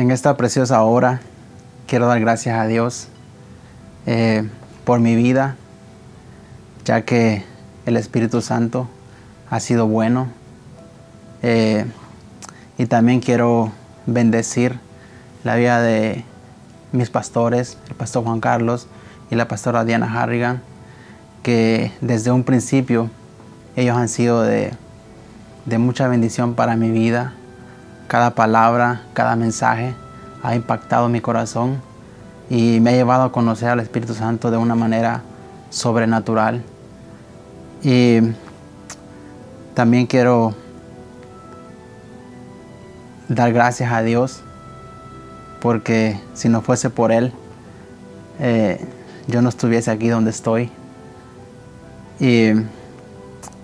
En esta preciosa hora quiero dar gracias a Dios eh, por mi vida, ya que el Espíritu Santo ha sido bueno. Eh, y también quiero bendecir la vida de mis pastores, el pastor Juan Carlos y la pastora Diana Harrigan, que desde un principio ellos han sido de, de mucha bendición para mi vida. Cada palabra, cada mensaje ha impactado mi corazón y me ha llevado a conocer al Espíritu Santo de una manera sobrenatural. Y también quiero dar gracias a Dios porque si no fuese por Él, eh, yo no estuviese aquí donde estoy. Y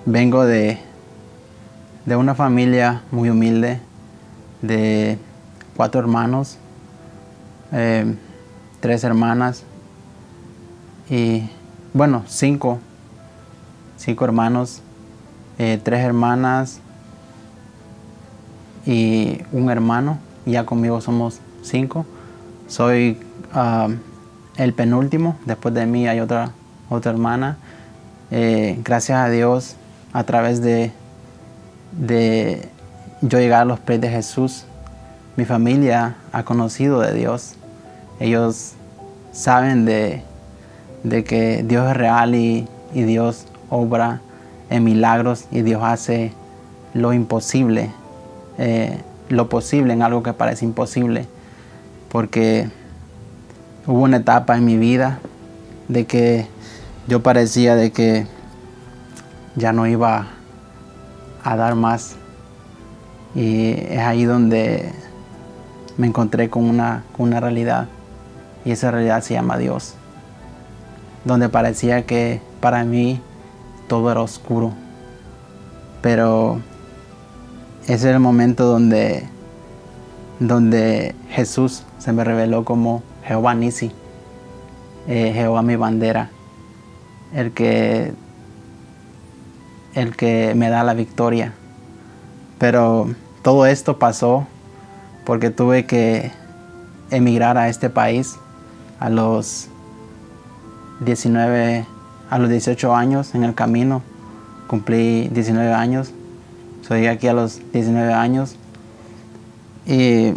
vengo de, de una familia muy humilde, de cuatro hermanos, eh, tres hermanas y bueno, cinco, cinco hermanos, eh, tres hermanas y un hermano. Ya conmigo somos cinco. Soy ah, el penúltimo. Después de mí hay otra, otra hermana. Eh, gracias a Dios, a través de, de yo llegar a los pies de Jesús, mi familia ha conocido de Dios. Ellos saben de, que Dios es real y, y Dios obra en milagros y Dios hace lo imposible, eh, lo posible en algo que parece imposible. Porque hubo una etapa en mi vida de que yo parecía de que ya no iba a dar más. Y es ahí donde me encontré con una, con una realidad. Y esa realidad se llama Dios. Donde parecía que para mí todo era oscuro. Pero ese es el momento donde, donde Jesús se me reveló como Jehová Nisi, eh, Jehová mi bandera, el que, el que me da la victoria. Pero todo esto pasó porque tuve que emigrar a este país a los 19, a los 18 años en el camino. Cumplí 19 años. Soy aquí a los 19 años. Y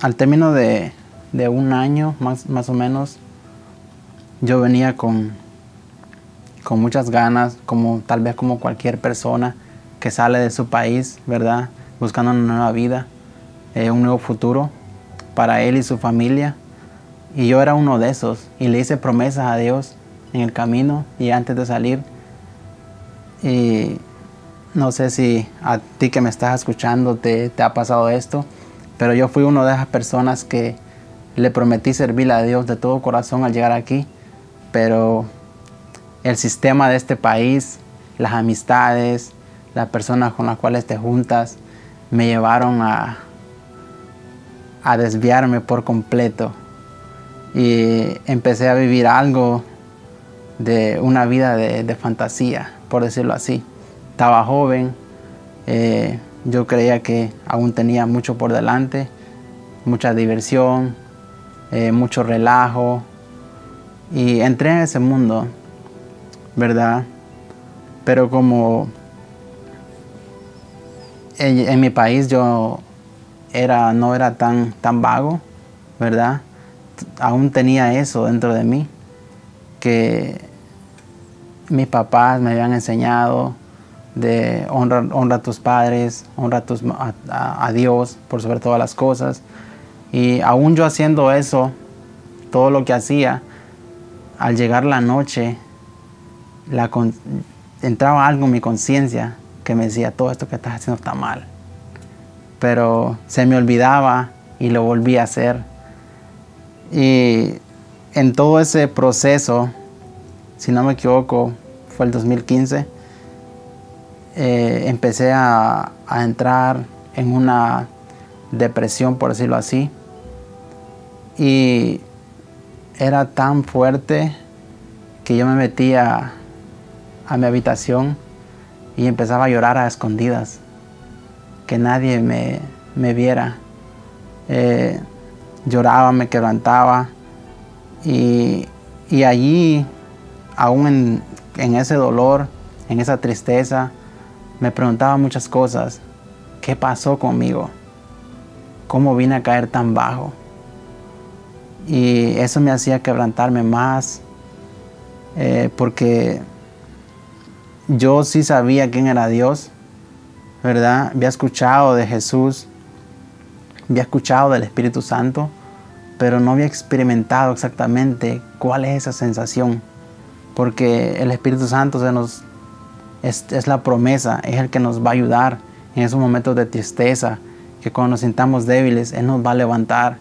al término de, un año, más, más, o menos, yo venía con, con muchas ganas, como tal vez como cualquier persona que sale de su país, ¿verdad? Buscando una nueva vida, eh, un nuevo futuro para él y su familia. Y yo era uno de esos y le hice promesas a Dios en el camino y antes de salir. Y no sé si a ti que me estás escuchando te, te ha pasado esto, pero yo fui uno de esas personas que le prometí servirle a Dios de todo corazón al llegar aquí, pero el sistema de este país, las amistades, las personas con las cuales te juntas, me llevaron a, a desviarme por completo y empecé a vivir algo de una vida de, fantasía, por decirlo así. Estaba joven, eh, yo creía que aún tenía mucho por delante, mucha diversión, eh, mucho relajo, y entré en ese mundo, ¿verdad? Pero como en, mi país yo era, no era tan, tan vago, ¿verdad? aún tenía eso dentro de mí, que mis papás me habían enseñado de honra, honra a tus padres, honra a, Dios por sobre todas las cosas. Y aún yo haciendo eso, todo lo que hacía, al llegar la noche, la, entraba algo en mi conciencia que me decía, todo esto que estás haciendo está mal. Pero se me olvidaba y lo volví a hacer y en todo ese proceso, si no me equivoco, fue el 2015, eh, empecé a, entrar en una depresión, por decirlo así. Y era tan fuerte que yo me metía a mi habitación y empezaba a llorar a escondidas, que nadie me, viera. Eh, lloraba, me quebrantaba. Y, allí, aún en, en ese dolor, en esa tristeza, me preguntaba muchas cosas. ¿Qué pasó conmigo? ¿Cómo vine a caer tan bajo? Y eso me hacía quebrantarme más, eh, porque yo sí sabía quién era Dios, ¿verdad? Había escuchado de Jesús, había escuchado del Espíritu Santo, pero no había experimentado exactamente cuál es esa sensación, porque el Espíritu Santo se nos, es, es la promesa, es el que nos va a ayudar en esos momentos de tristeza, que cuando nos sintamos débiles, Él nos va a levantar,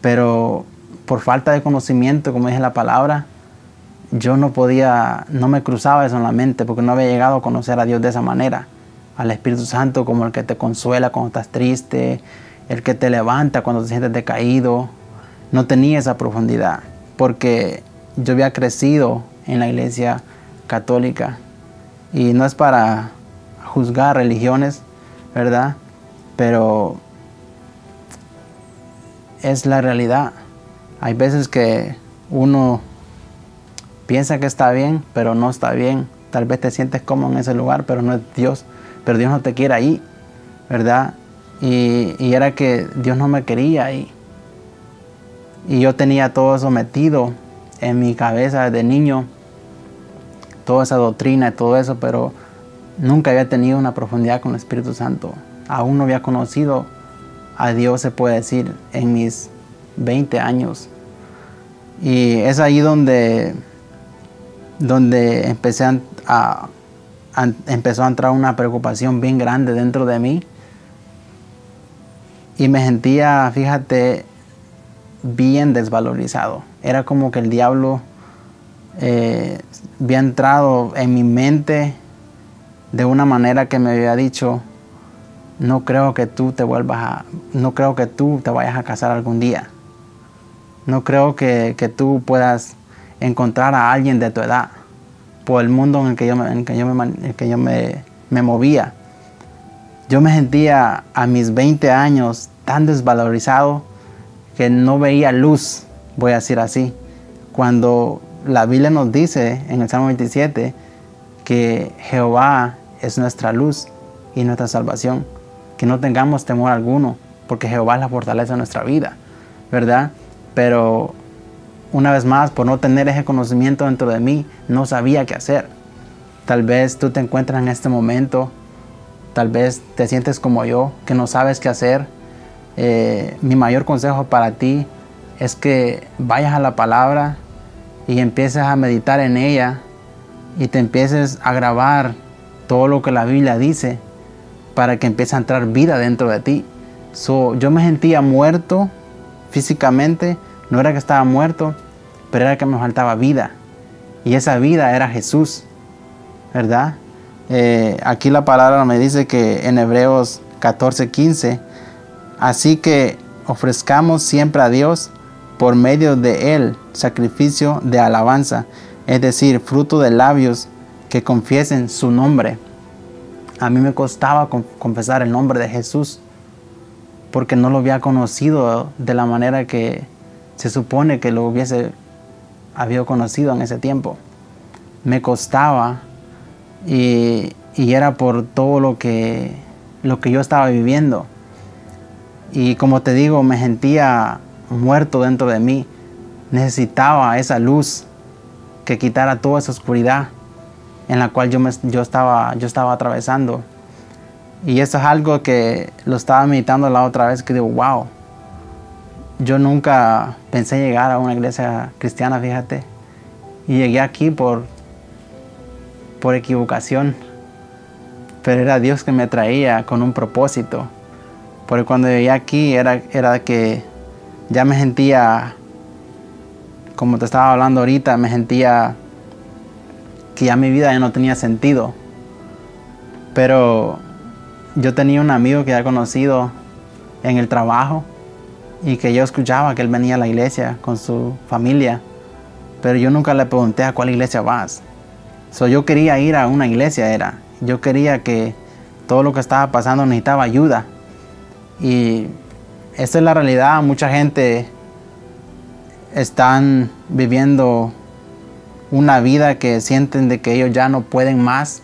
pero por falta de conocimiento, como dije la palabra, yo no podía, no me cruzaba eso en la mente porque no había llegado a conocer a Dios de esa manera. Al Espíritu Santo como el que te consuela cuando estás triste, el que te levanta cuando te sientes decaído. No tenía esa profundidad porque yo había crecido en la iglesia católica y no es para juzgar religiones, ¿verdad? Pero es la realidad. Hay veces que uno piensa que está bien, pero no está bien. Tal vez te sientes cómodo en ese lugar, pero no es Dios. Pero Dios no te quiere ahí, ¿verdad? Y, era que Dios no me quería ahí. Y yo tenía todo eso metido en mi cabeza desde niño, toda esa doctrina y todo eso, pero nunca había tenido una profundidad con el Espíritu Santo. Aún no había conocido a Dios, se puede decir, en mis 20 años. Y es ahí donde donde empecé a, empezó a entrar una preocupación bien grande dentro de mí. Y me sentía, fíjate, bien desvalorizado. Era como que el diablo eh, había entrado en mi mente de una manera que me había dicho, no creo que tú te vuelvas no creo que tú te vayas a casar algún día. No creo que, que tú puedas encontrar a alguien de tu edad por el mundo en el que yo, me, que yo, me, que yo me, me movía. Yo me sentía a mis 20 años tan desvalorizado que no veía luz, voy a decir así. Cuando la Biblia nos dice en el Salmo 27 que Jehová es nuestra luz y nuestra salvación, que no tengamos temor alguno, porque Jehová es la fortaleza de nuestra vida, ¿verdad? Pero una vez más, por no tener ese conocimiento dentro de mí, no sabía qué hacer. Tal vez tú te encuentras en este momento, tal vez te sientes como yo, que no sabes qué hacer. Eh, mi mayor consejo para ti es que vayas a la palabra y empieces a meditar en ella y te empieces a grabar todo lo que la Biblia dice para que empiece a entrar vida dentro de ti. yo me sentía muerto físicamente, no era que estaba muerto, pero era que me faltaba vida. Y esa vida era Jesús, ¿verdad? Eh, aquí la palabra me dice que en Hebreos 14, 15, así que ofrezcamos siempre a Dios por medio de Él sacrificio de alabanza, es decir, fruto de labios que confiesen su nombre. A mí me costaba confesar el nombre de Jesús porque no lo había conocido de la manera que se supone que lo hubiese habido conocido en ese tiempo. Me costaba y, era por todo lo que, lo que yo estaba viviendo. Y como te digo, me sentía muerto dentro de mí. Necesitaba esa luz que quitara toda esa oscuridad en la cual yo, me, yo, estaba, yo estaba atravesando. Y eso es algo que lo estaba meditando la otra vez que digo, wow, yo nunca pensé llegar a una iglesia cristiana, fíjate. Y llegué aquí por, por equivocación. Pero era Dios que me traía con un propósito. Porque cuando llegué aquí era, era que ya me sentía, como te estaba hablando ahorita, me sentía que ya mi vida ya no tenía sentido. Pero yo tenía un amigo que había conocido en el trabajo y que yo escuchaba que él venía a la iglesia con su familia, pero yo nunca le pregunté a cuál iglesia vas. So, yo quería ir a una iglesia, era. Yo quería que todo lo que estaba pasando necesitaba ayuda. Y esta es la realidad. Mucha gente están viviendo una vida que sienten de que ellos ya no pueden más,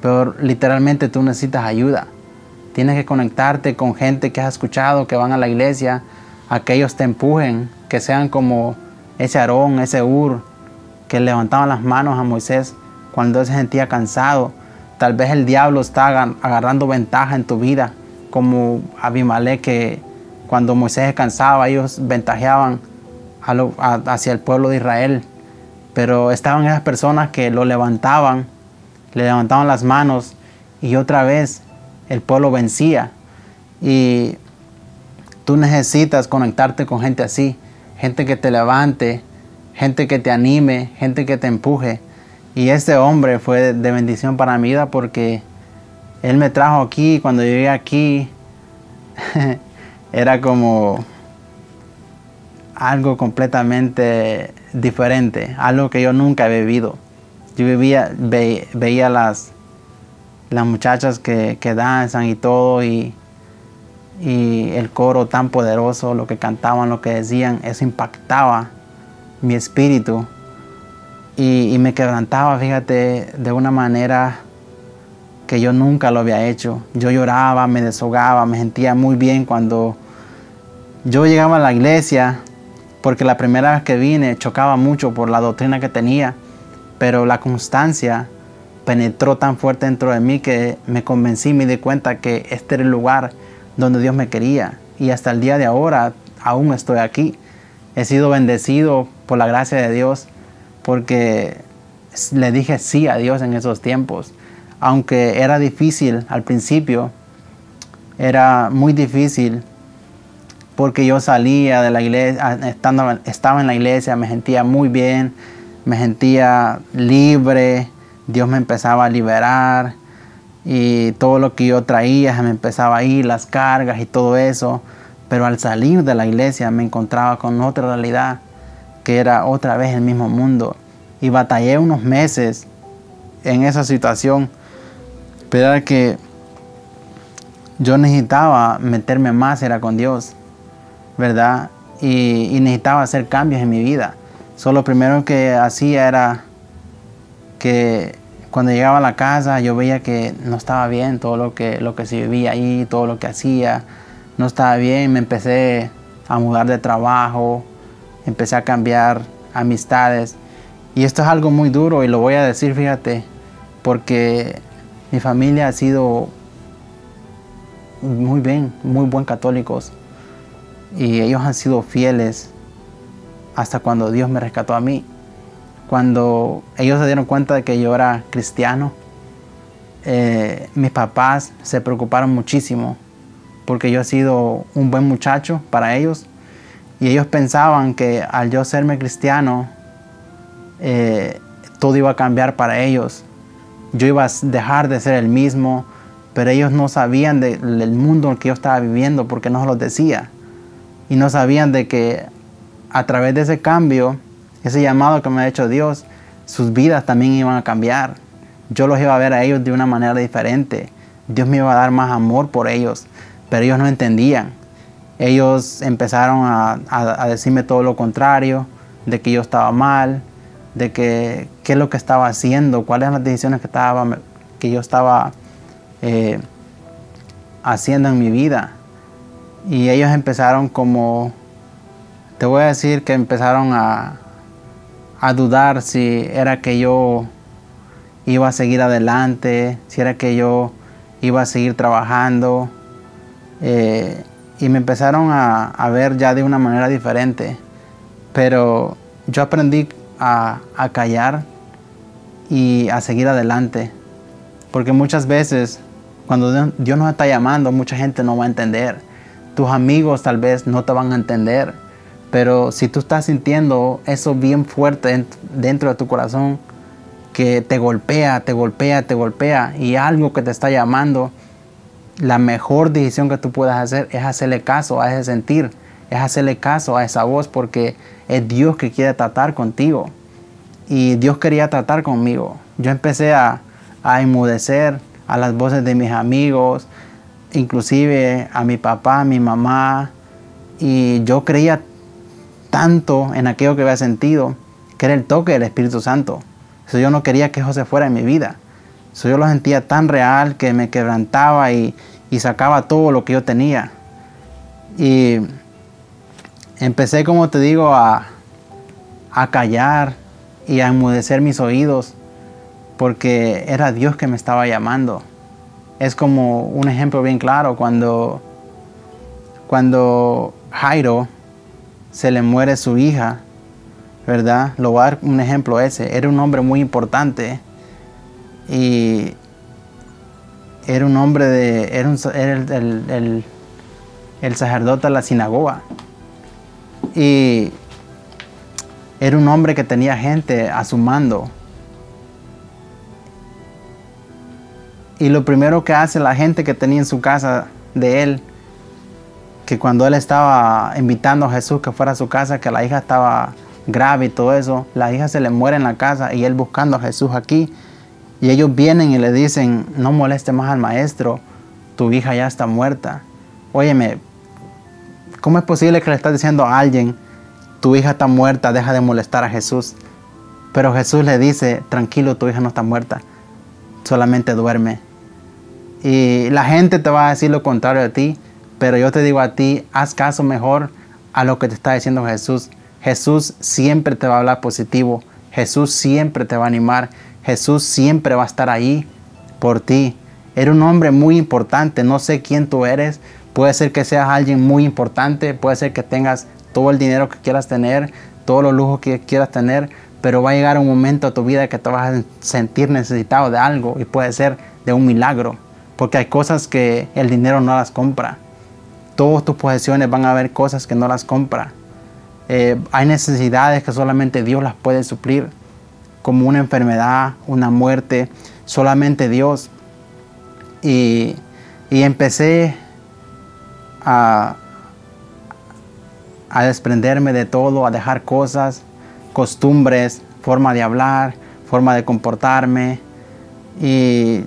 pero literalmente tú necesitas ayuda. Tienes que conectarte con gente que has escuchado, que van a la iglesia, a que te empujen, que sean como ese Aarón, ese Ur, que levantaban las manos a Moisés cuando él se sentía cansado. Tal vez el diablo está agarrando ventaja en tu vida, como Abimelech, que cuando Moisés se cansaba, ellos ventajeaban hacia el pueblo de Israel. Pero estaban esas personas que lo levantaban, le levantaban las manos y otra vez el pueblo vencía. Y tú necesitas conectarte con gente así, gente que te levante, gente que te anime, gente que te empuje. Y este hombre fue de bendición para mi vida porque él me trajo aquí, cuando llegué aquí, era como algo completamente diferente, algo que yo nunca he vivido. Yo vivía, veía las, las muchachas que, que danzan y todo y, y el coro tan poderoso, lo que cantaban, lo que decían, eso impactaba mi espíritu y, me quebrantaba, fíjate, de una manera que yo nunca lo había hecho. Yo lloraba, me deshogaba, me sentía muy bien cuando yo llegaba a la iglesia porque la primera vez que vine chocaba mucho por la doctrina que tenía, pero la constancia penetró tan fuerte dentro de mí que me convencí, me di cuenta que este era el lugar donde Dios me quería. Y hasta el día de ahora aún estoy aquí. He sido bendecido por la gracia de Dios porque le dije sí a Dios en esos tiempos. Aunque era difícil al principio, era muy difícil porque yo salía de la iglesia, estando, estaba en la iglesia, me sentía muy bien, me sentía libre, Dios me empezaba a liberar y todo lo que yo traía me empezaba a ir, las cargas y todo eso. Pero al salir de la iglesia me encontraba con otra realidad, que era otra vez el mismo mundo. Y batallé unos meses en esa situación, pero era que yo necesitaba meterme más, era con Dios. ¿verdad? Y, necesitaba hacer cambios en mi vida. Solo lo primero que hacía era que cuando llegaba a la casa yo veía que no estaba bien todo lo que, lo que se vivía ahí, todo lo que hacía, no estaba bien. Me empecé a mudar de trabajo, empecé a cambiar amistades. Y esto es algo muy duro y lo voy a decir, fíjate, porque mi familia ha sido muy bien, muy buen católicos y ellos han sido fieles hasta cuando Dios me rescató a mí. Cuando ellos se dieron cuenta de que yo era cristiano, eh, mis papás se preocuparon muchísimo porque yo he sido un buen muchacho para ellos y ellos pensaban que al yo serme cristiano eh, todo iba a cambiar para ellos. Yo iba a dejar de ser el mismo, pero ellos no sabían del mundo en el que yo estaba viviendo porque no se los decía y no sabían de que a través de ese cambio, ese llamado que me ha hecho Dios, sus vidas también iban a cambiar. Yo los iba a ver a ellos de una manera diferente. Dios me iba a dar más amor por ellos, pero ellos no entendían. Ellos empezaron a, decirme todo lo contrario, de que yo estaba mal, de que qué es lo que estaba haciendo, cuáles eran las decisiones que, estaba, que yo estaba eh, haciendo en mi vida. Y ellos empezaron como, te voy a decir que empezaron a, dudar si era que yo iba a seguir adelante, si era que yo iba a seguir trabajando. Eh, y me empezaron a, a, ver ya de una manera diferente. Pero yo aprendí a, a, callar y a seguir adelante. Porque muchas veces cuando Dios nos está llamando, mucha gente no va a entender. Tus amigos tal vez no te van a entender, pero si tú estás sintiendo eso bien fuerte dentro de tu corazón, que te golpea, te golpea, te golpea, y algo que te está llamando, la mejor decisión que tú puedas hacer es hacerle caso a ese sentir, es hacerle caso a esa voz, porque es Dios que quiere tratar contigo. Y Dios quería tratar conmigo. Yo empecé a, a enmudecer a las voces de mis amigos, inclusive a mi papá, a mi mamá, Y yo creía tanto en aquello que había sentido, que era el toque del Espíritu Santo. Eso yo no quería que se fuera en mi vida. Eso yo lo sentía tan real que me quebrantaba y, y sacaba todo lo que yo tenía. Y empecé, como te digo, a, a callar y a enmudecer mis oídos porque era Dios que me estaba llamando. Es como un ejemplo bien claro cuando, cuando Jairo se le muere su hija, ¿verdad? Lo voy a dar un ejemplo ese. Era un hombre muy importante y era un hombre de. Era, el, el sacerdote de la sinagoga. Y era un hombre que tenía gente a su mando Y lo primero que hace la gente que tenía en su casa de él, que cuando él estaba invitando a Jesús que fuera a su casa, que la hija estaba grave y todo eso, la hija se le muere en la casa y él buscando a Jesús aquí. Y ellos vienen y le dicen, no moleste más al maestro, tu hija ya está muerta. Óyeme, ¿cómo es posible que le estás diciendo a alguien, tu hija está muerta, deja de molestar a Jesús? Pero Jesús le dice, tranquilo, tu hija no está muerta, solamente duerme. Y la gente te va a decir lo contrario de ti, pero yo te digo a ti, haz caso mejor a lo que te está diciendo Jesús. Jesús siempre te va a hablar positivo. Jesús siempre te va a animar. Jesús siempre va a estar ahí por ti. Era un hombre muy importante. No sé quién tú eres. Puede ser que seas alguien muy importante. Puede ser que tengas todo el dinero que quieras tener, todos los lujos que quieras tener. Pero va a llegar un momento a tu vida que te vas a sentir necesitado de algo y puede ser de un milagro porque hay cosas que el dinero no las compra. Todas tus posesiones van a haber cosas que no las compra. Eh, hay necesidades que solamente Dios las puede suplir, como una enfermedad, una muerte, solamente Dios. Y, empecé a desprenderme de todo, a dejar cosas, costumbres, forma de hablar, forma de comportarme. Y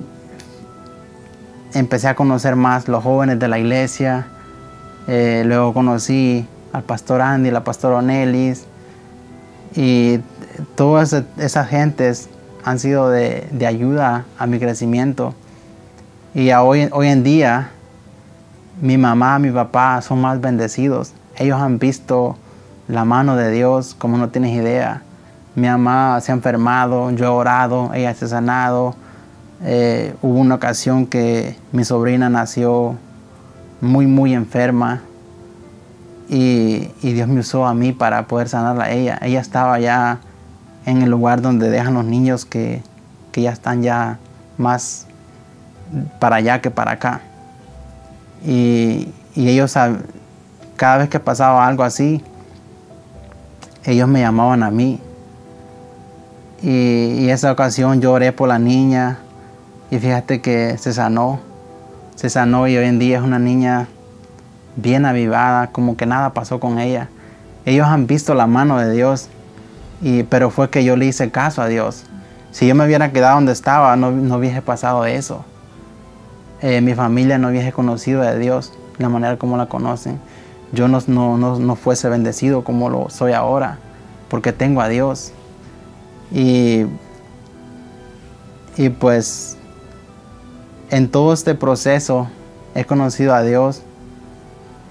empecé a conocer más los jóvenes de la iglesia. Eh, luego conocí al pastor Andy, la pastora Onelis. Y todas esas gentes han sido de, ayuda a mi crecimiento. Y hoy, hoy en día mi mamá, mi papá son más bendecidos. Ellos han visto la mano de Dios como no tienes idea. Mi mamá se ha enfermado, yo he orado, ella se ha sanado. Eh, hubo una ocasión que mi sobrina nació muy, muy enferma y, Dios me usó a mí para poder sanarla a ella. Ella estaba ya en el lugar donde dejan los niños que, ya están ya más para allá que para acá. Y, ellos, cada vez que pasaba algo así, ellos me llamaban a mí. Y, y esa ocasión yo oré por la niña, y fíjate que se sanó, se sanó y hoy en día es una niña bien avivada, como que nada pasó con ella. Ellos han visto la mano de Dios, y, pero fue que yo le hice caso a Dios. Si yo me hubiera quedado donde estaba, no, no hubiese pasado eso. Eh, mi familia no hubiese conocido a Dios de la manera como la conocen. Yo no, no, no, no fuese bendecido como lo soy ahora, porque tengo a Dios. Y, y pues en todo este proceso he conocido a Dios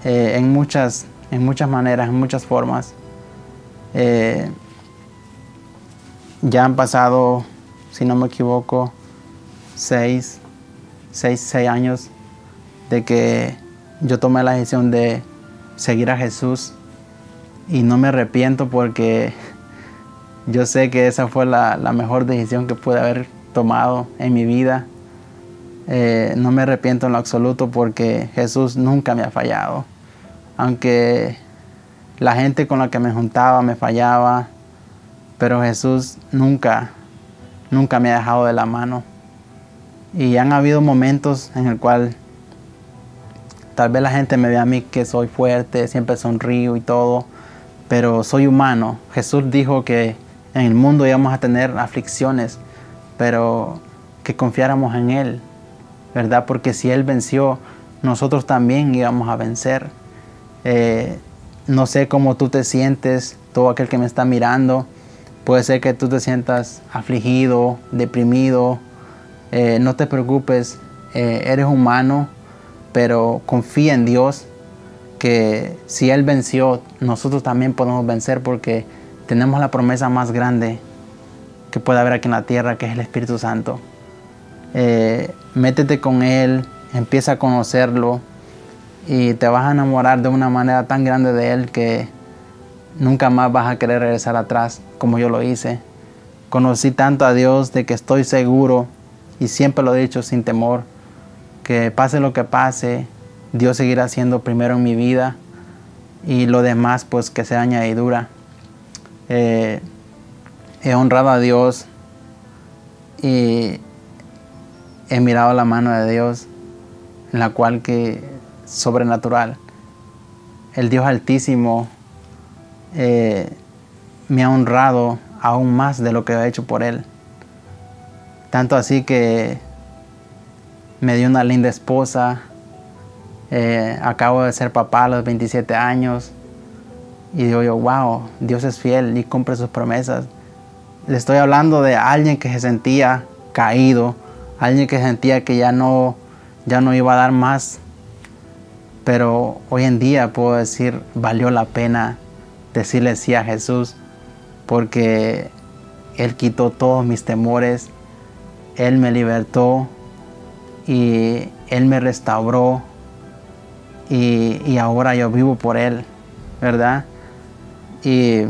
eh, en, muchas, en muchas maneras, en muchas formas. Eh, ya han pasado, si no me equivoco, seis, seis, seis años de que yo tomé la decisión de seguir a Jesús y no me arrepiento porque yo sé que esa fue la, la mejor decisión que pude haber tomado en mi vida eh, no me arrepiento en lo absoluto porque Jesús nunca me ha fallado. Aunque la gente con la que me juntaba me fallaba, pero Jesús nunca, nunca me ha dejado de la mano. Y han habido momentos en el cual tal vez la gente me ve a mí que soy fuerte, siempre sonrío y todo, pero soy humano. Jesús dijo que en el mundo íbamos a tener aflicciones, pero que confiáramos en Él, ¿verdad? Porque si Él venció, nosotros también íbamos a vencer. Eh, no sé cómo tú te sientes, todo aquel que me está mirando. Puede ser que tú te sientas afligido, deprimido. Eh, no te preocupes, eh, eres humano, pero confía en Dios que si Él venció, nosotros también podemos vencer porque tenemos la promesa más grande que puede haber aquí en la tierra, que es el Espíritu Santo. Métete con Él, empieza a conocerlo y te vas a enamorar de una manera tan grande de Él que nunca más vas a querer regresar atrás como yo lo hice. Conocí tanto a Dios de que estoy seguro y siempre lo he dicho sin temor, que pase lo que pase, Dios seguirá siendo primero en mi vida y lo demás pues que sea añadidura. Eh, he honrado a Dios y he mirado la mano de Dios en la cual que sobrenatural. El Dios altísimo eh, me ha honrado aún más de lo que he hecho por Él. Tanto así que me dio una linda esposa. Eh, acabo de ser papá a los 27 años. Y digo yo, wow, Dios es fiel y cumple sus promesas. Le estoy hablando de alguien que se sentía caído, alguien que sentía que ya no, ya no iba a dar más. Pero hoy en día puedo decir, valió la pena decirle sí a Jesús porque Él quitó todos mis temores, Él me libertó y Él me restauró y, y ahora yo vivo por Él, ¿verdad? Y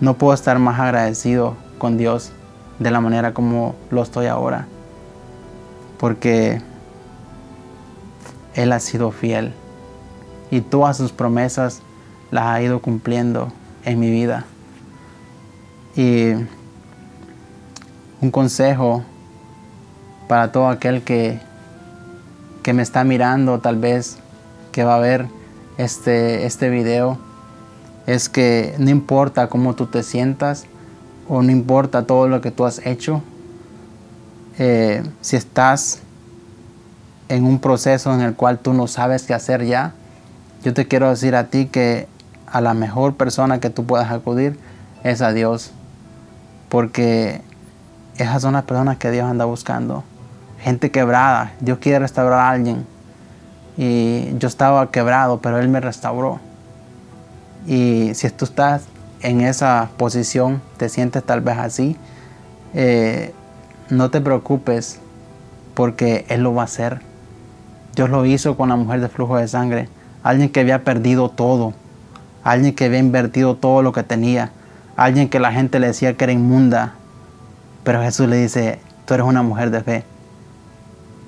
no puedo estar más agradecido con Dios de la manera como lo estoy ahora. Porque Él ha sido fiel y todas sus promesas las ha ido cumpliendo en mi vida. Y un consejo para todo aquel que, que me está mirando, tal vez que va a ver este, este video, es que no importa cómo tú te sientas o no importa todo lo que tú has hecho, eh, si estás en un proceso en el cual tú no sabes qué hacer ya, yo te quiero decir a ti que a la mejor persona que tú puedas acudir es a Dios. Porque esas son las personas que Dios anda buscando. Gente quebrada. Dios quiere restaurar a alguien. Y yo estaba quebrado, pero Él me restauró. Y si tú estás en esa posición, te sientes tal vez así, eh, no te preocupes porque Él lo va a hacer. Dios lo hizo con la mujer de flujo de sangre. Alguien que había perdido todo. Alguien que había invertido todo lo que tenía, alguien que la gente le decía que era inmunda, pero Jesús le dice, tú eres una mujer de fe,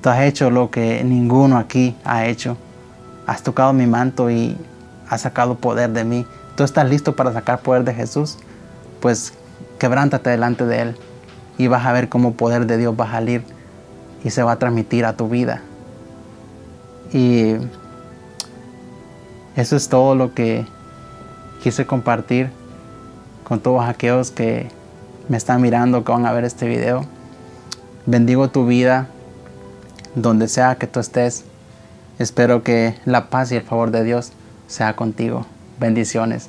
tú has hecho lo que ninguno aquí ha hecho, has tocado mi manto y has sacado poder de mí, tú estás listo para sacar poder de Jesús, pues quebrántate delante de Él y vas a ver cómo poder de Dios va a salir y se va a transmitir a tu vida. Y eso es todo lo que quise compartir con todos aquellos que me están mirando, que van a ver este video. Bendigo tu vida donde sea que tú estés. Espero que la paz y el favor de Dios sea contigo. Bendiciones.